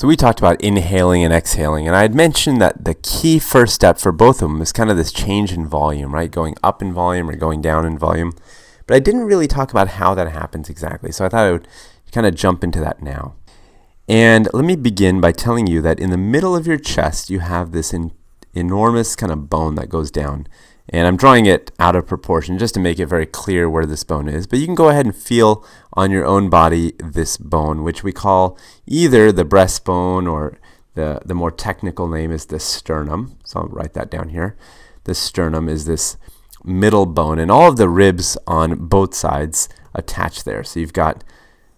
So we talked about inhaling and exhaling, and I had mentioned that the key first step for both of them is kind of this change in volume, right? Going up in volume or going down in volume. But I didn't really talk about how that happens exactly, so I thought I would kind of jump into that now. And let me begin by telling you that in the middle of your chest, you have this enormous kind of bone that goes down. And I'm drawing it out of proportion just to make it very clear where this bone is. But you can go ahead and feel on your own body this bone, which we call either the breastbone or the, the more technical name is the sternum. So I'll write that down here. The sternum is this middle bone, and all of the ribs on both sides attach there. So you've got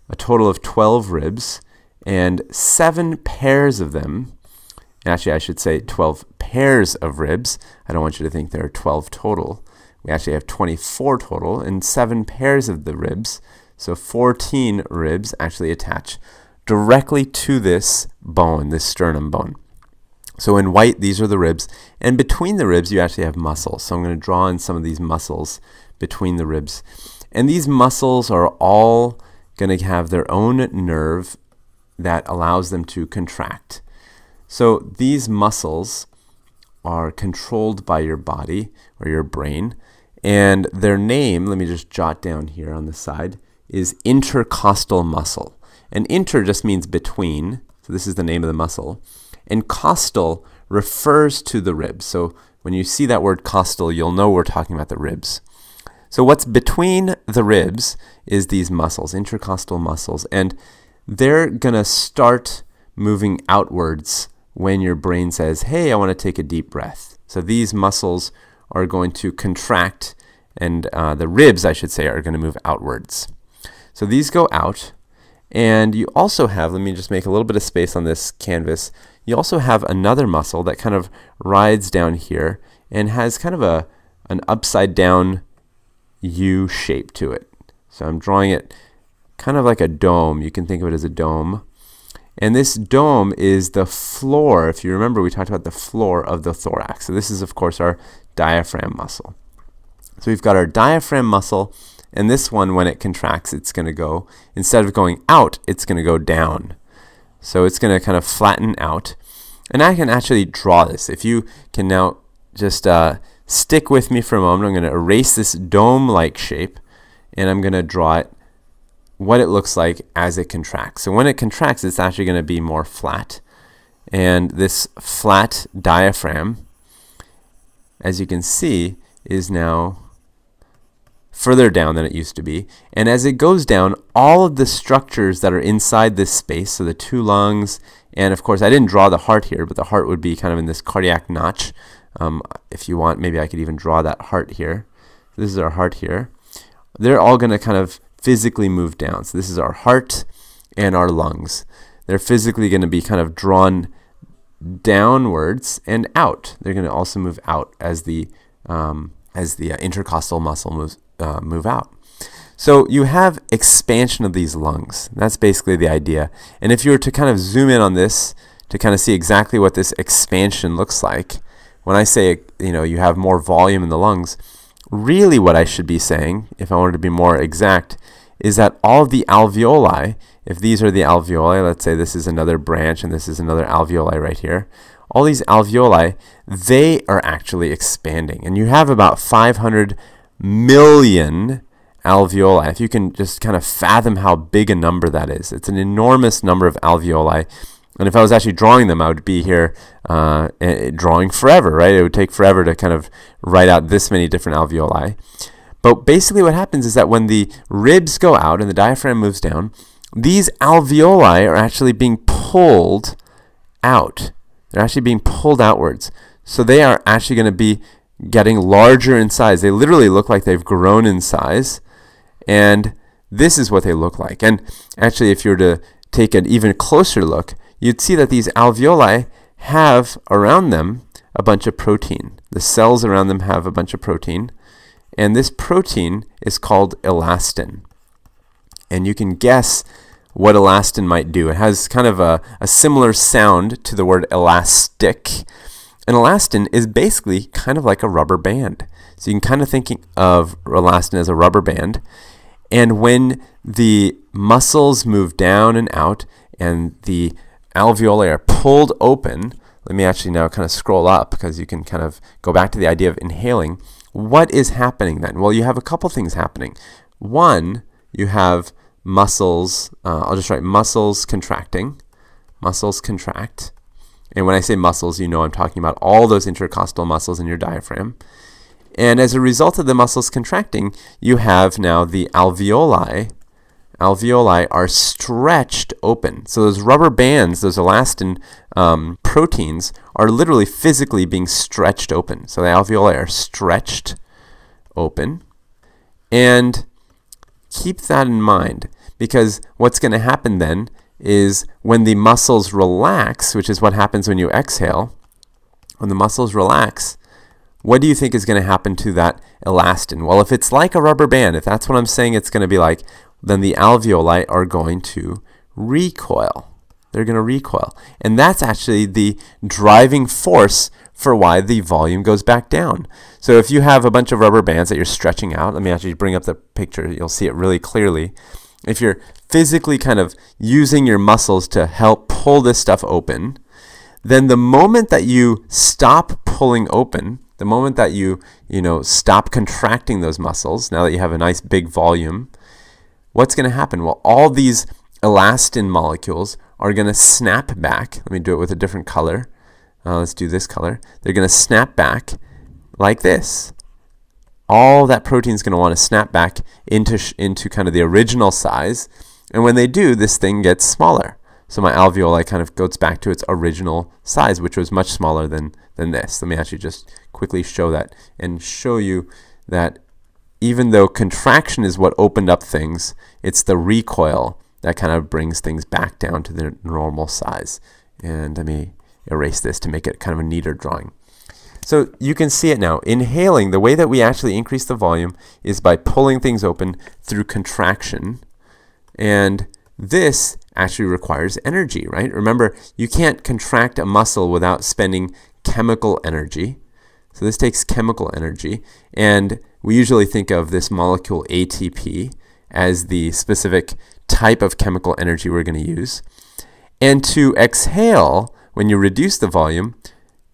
a total of 12 ribs and seven pairs of them Actually, I should say 12 pairs of ribs. I don't want you to think there are 12 total. We actually have 24 total and 7 pairs of the ribs. So 14 ribs actually attach directly to this bone, this sternum bone. So in white, these are the ribs. And between the ribs, you actually have muscles. So I'm going to draw in some of these muscles between the ribs. And these muscles are all going to have their own nerve that allows them to contract. So these muscles are controlled by your body or your brain, and their name, let me just jot down here on the side, is intercostal muscle. And inter just means between, so this is the name of the muscle. And costal refers to the ribs. So when you see that word costal, you'll know we're talking about the ribs. So what's between the ribs is these muscles, intercostal muscles, and they're going to start moving outwards when your brain says, hey, I want to take a deep breath. So these muscles are going to contract, and uh, the ribs, I should say, are going to move outwards. So these go out, and you also have, let me just make a little bit of space on this canvas, you also have another muscle that kind of rides down here and has kind of a an upside down U shape to it. So I'm drawing it kind of like a dome. You can think of it as a dome. And this dome is the floor, if you remember we talked about the floor of the thorax. So this is of course our diaphragm muscle. So we've got our diaphragm muscle, and this one when it contracts it's going to go, instead of going out, it's going to go down. So it's going to kind of flatten out. And I can actually draw this. If you can now just uh, stick with me for a moment, I'm going to erase this dome-like shape, and I'm going to draw it what it looks like as it contracts. So when it contracts, it's actually going to be more flat. And this flat diaphragm, as you can see, is now further down than it used to be. And as it goes down, all of the structures that are inside this space, so the two lungs, and of course I didn't draw the heart here, but the heart would be kind of in this cardiac notch. Um, if you want, maybe I could even draw that heart here. This is our heart here. They're all going to kind of physically move down. So this is our heart and our lungs. They're physically going to be kind of drawn downwards and out. They're going to also move out as the um, as the uh, intercostal muscle moves uh, move out. So you have expansion of these lungs. That's basically the idea. And if you were to kind of zoom in on this to kind of see exactly what this expansion looks like, when I say you know you have more volume in the lungs, really what I should be saying, if I wanted to be more exact, is that all the alveoli, if these are the alveoli, let's say this is another branch and this is another alveoli right here, all these alveoli, they are actually expanding. And you have about 500 million alveoli. If you can just kind of fathom how big a number that is, it's an enormous number of alveoli and if I was actually drawing them, I would be here uh, drawing forever, right? It would take forever to kind of write out this many different alveoli. But basically what happens is that when the ribs go out and the diaphragm moves down, these alveoli are actually being pulled out. They're actually being pulled outwards. So they are actually going to be getting larger in size. They literally look like they've grown in size. And this is what they look like. And actually, if you were to take an even closer look, you'd see that these alveoli have around them a bunch of protein. The cells around them have a bunch of protein, and this protein is called elastin. And you can guess what elastin might do. It has kind of a, a similar sound to the word elastic. And elastin is basically kind of like a rubber band. So you can kind of think of elastin as a rubber band. And when the muscles move down and out and the alveoli are pulled open, let me actually now kind of scroll up because you can kind of go back to the idea of inhaling. What is happening then? Well, you have a couple things happening. One, you have muscles, uh, I'll just write muscles contracting. Muscles contract. And when I say muscles, you know I'm talking about all those intercostal muscles in your diaphragm. And as a result of the muscles contracting, you have now the alveoli. Alveoli are stretched open. So those rubber bands, those elastin um, proteins, are literally physically being stretched open. So the alveoli are stretched open. And keep that in mind because what's going to happen then is when the muscles relax, which is what happens when you exhale, when the muscles relax, what do you think is going to happen to that elastin? Well, if it's like a rubber band, if that's what I'm saying it's going to be like, then the alveoli are going to recoil. They're going to recoil. And that's actually the driving force for why the volume goes back down. So if you have a bunch of rubber bands that you're stretching out, let me actually bring up the picture, you'll see it really clearly. If you're physically kind of using your muscles to help pull this stuff open, then the moment that you stop pulling open, the moment that you, you know, stop contracting those muscles, now that you have a nice big volume, what's going to happen? Well, all these elastin molecules are going to snap back. Let me do it with a different color. Uh, let's do this color. They're going to snap back like this. All that protein is going to want to snap back into, into kind of the original size. And when they do, this thing gets smaller. So my alveoli kind of goes back to its original size, which was much smaller than, than this. Let me actually just quickly show that and show you that even though contraction is what opened up things, it's the recoil that kind of brings things back down to their normal size. And let me erase this to make it kind of a neater drawing. So you can see it now. Inhaling, the way that we actually increase the volume is by pulling things open through contraction. And this actually requires energy, right? Remember, you can't contract a muscle without spending chemical energy. So this takes chemical energy. And we usually think of this molecule ATP as the specific type of chemical energy we're going to use. And to exhale, when you reduce the volume,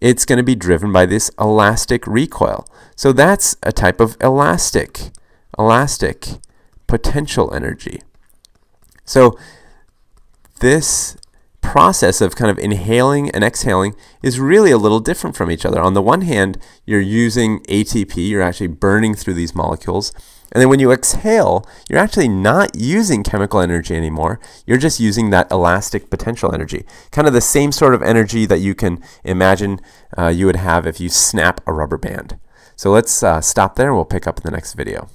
it's going to be driven by this elastic recoil. So that's a type of elastic, elastic potential energy. So this process of kind of inhaling and exhaling is really a little different from each other. On the one hand, you're using ATP, you're actually burning through these molecules. And then when you exhale, you're actually not using chemical energy anymore. You're just using that elastic potential energy. Kind of the same sort of energy that you can imagine uh, you would have if you snap a rubber band. So let's uh, stop there and we'll pick up in the next video.